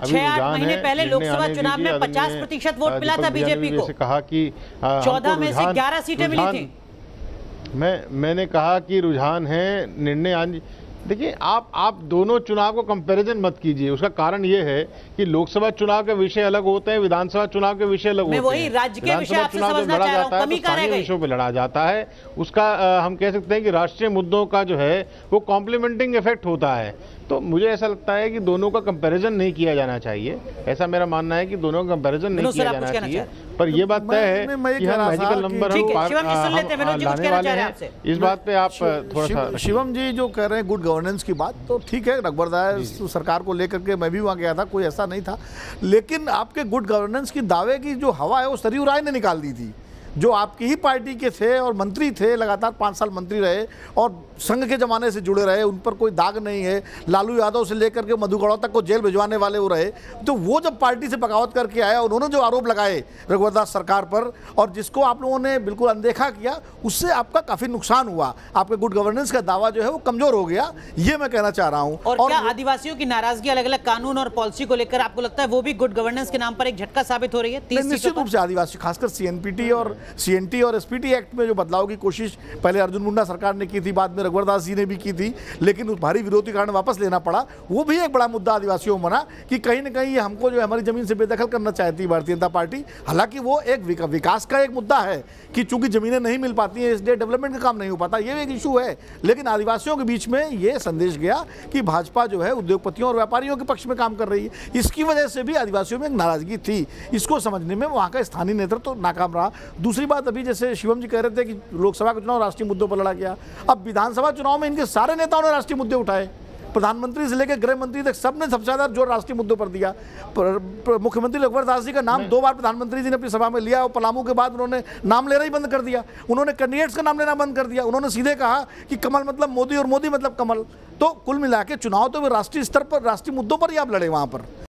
छह आठ महीने पहले लोकसभा चुनाव में पचास प्रतिशत वोट मिला था बीजेपी को। कहा कि चौदह में से ग्यारह 11 सीटें मिली थी। मैं मैंने कहा कि रुझान है निर्णय आज देखिए आप आप दोनों चुनाव को कंपैरिजन मत कीजिए। उसका कारण ये है कि लोकसभा चुनाव के विषय अलग होते हैं विधानसभा चुनाव के विषय अलग होते वही हैं। राज्य के विषय आपसे समझना लड़ा चाह रहा हूँ, है कमी तो? विषयों पे लड़ा जाता है। उसका अ, हम कह सकते हैं कि राष्ट्रीय मुद्दों का जो है वो कॉम्प्लीमेंटिंग इफ़ेक्ट होता है। तो मुझे ऐसा लगता है कि दोनों का कंपैरिजन नहीं किया जाना चाहिए। ऐसा मेरा मानना है कि दोनों का कंपैरिजन नहीं किया जाना चाहिए। चाह? पर ये बात तय है कि हम मैजिकल नंबर हम शिवम जी सुन लेते हैं, विनोद जी कुछ लाने वाले हैं। हैं इस बात पे आप थोड़ा सा शिवम जी जो कह रहे हैं गुड गवर्नेंस की बात तो ठीक है रघुवरदास सरकार को लेकर के मैं भी वहाँ गया था कोई ऐसा नहीं था। लेकिन आपके गुड गवर्नेंस की दावे की जो हवा है वो सरयू राय ने निकाल दी थी। जो आपकी ही पार्टी के थे और मंत्री थे लगातार पाँच साल मंत्री रहे और संघ के ज़माने से जुड़े रहे उन पर कोई दाग नहीं है। लालू यादव से लेकर के मधु गौड़ा तक को जेल भिजवाने वाले वो रहे। तो वो जब पार्टी से बगावत करके आया उन्होंने जो आरोप लगाए रघुवरदास सरकार पर और जिसको आप लोगों ने बिल्कुल अनदेखा किया उससे आपका काफ़ी नुकसान हुआ। आपके गुड गवर्नेंस का दावा जो है वो कमज़ोर हो गया ये मैं कहना चाह रहा हूँ। और क्या आदिवासियों की नाराज़गी अलग अलग कानून और पॉलिसी को लेकर आपको लगता है वो भी गुड गवर्नेंस के नाम पर एक झटका साबित हो रही है? निश्चित रूप से आदिवासी खासकर सीएनपीटी और सीएनटी और एसपीटी एक्ट में जो बदलाव की कोशिश पहले अर्जुन मुंडा सरकार ने की थी, बाद में रघुवरदास जी ने भी की थी, लेकिन उस भारी विरोध के कारण वापस लेना पड़ा। वो भी एक बड़ा मुद्दा आदिवासियों में बना कि कहीं ना कहीं हमको जो हमारी ज़मीन से बेदखल करना चाहती है भारतीय जनता पार्टी। हालाँकि वो एक विकास का एक मुद्दा है कि चूँकि जमीनें नहीं मिल पाती हैं, इसलिए डेवलपमेंट का काम नहीं हो पाता, ये एक इशू है। लेकिन आदिवासियों के बीच में ये संदेश गया कि भाजपा जो है उद्योगपतियों और व्यापारियों के पक्ष में काम कर रही है। इसकी वजह से भी आदिवासियों में एक नाराज़गी थी। इसको समझने में वहाँ का स्थानीय नेतृत्व तो नाकाम रहा। दूसरी बात अभी जैसे शिवम जी कह रहे थे कि लोकसभा का चुनाव राष्ट्रीय मुद्दों पर लड़ा गया। अब विधानसभा चुनाव में इनके सारे नेताओं ने राष्ट्रीय मुद्दे उठाए। प्रधानमंत्री से लेकर गृह मंत्री तक सबने सबसे ज़्यादा ज़ोर राष्ट्रीय मुद्दों पर दिया। मुख्यमंत्री रघुवर दास जी का नाम दो बार प्रधानमंत्री जी ने अपनी सभा में लिया और पलामू के बाद उन्होंने नाम लेना ही बंद कर दिया। उन्होंने कैंडिडेट्स का नाम लेना बंद कर दिया। उन्होंने सीधे कहा कि कमल मतलब मोदी और मोदी मतलब कमल। तो कुल मिला के चुनाव तो राष्ट्रीय स्तर पर राष्ट्रीय मुद्दों पर ही आप लड़े वहाँ पर।